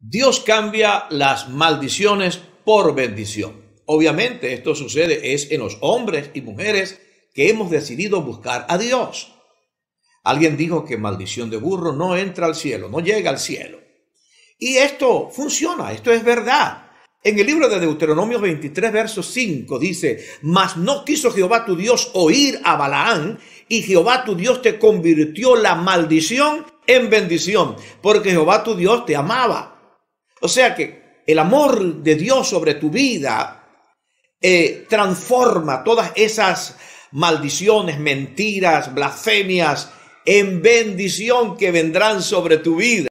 Dios cambia las maldiciones por bendición. Obviamente esto sucede es en los hombres y mujeres que hemos decidido buscar a Dios. Alguien dijo que maldición de burro no entra al cielo, no llega al cielo. Y esto funciona, esto es verdad. En el libro de Deuteronomio 23, verso 5 dice, mas no quiso Jehová tu Dios oír a Balaán, y Jehová tu Dios te convirtió la maldición en bendición, porque Jehová tu Dios te amaba. O sea que el amor de Dios sobre tu vida eh, transforma todas esas maldiciones, mentiras, blasfemias en bendición que vendrán sobre tu vida.